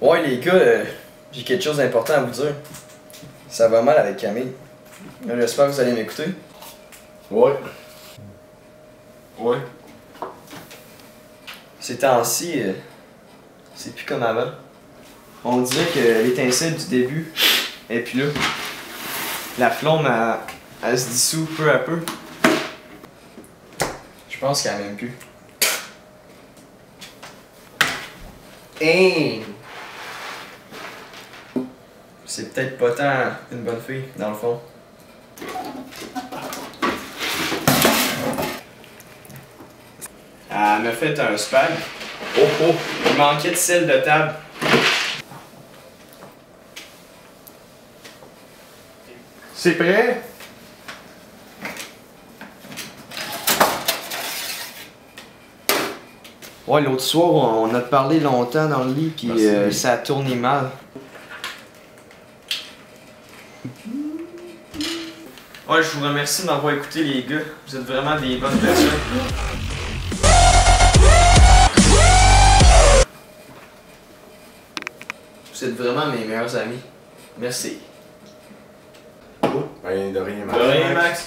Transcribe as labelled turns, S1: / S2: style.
S1: Ouais, les gars, euh, j'ai quelque chose d'important à vous dire. Ça va mal avec Camille. J'espère que vous allez m'écouter.
S2: Ouais. Ouais.
S1: Ces temps-ci, euh, c'est plus comme avant. On dirait que l'étincelle du début est plus là. La flamme, elle, elle se dissout peu à peu. Je pense qu'elle même plus. Hein? C'est peut-être pas tant une bonne fille, dans le fond. Elle m'a fait un spag. Oh oh! Il manquait de sel de table.
S2: C'est prêt?
S1: Ouais, l'autre soir, on a parlé longtemps dans le lit, puis euh, ça a tourné mal. Ouais, je vous remercie de m'avoir écouté, les gars. Vous êtes vraiment des bonnes personnes. Vous êtes vraiment mes meilleurs amis. Merci.
S2: Ben, de rien,
S1: De rien, Max.